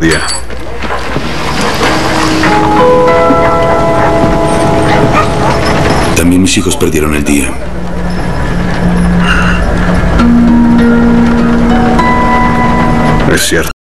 Día. También mis hijos perdieron el día. Es cierto.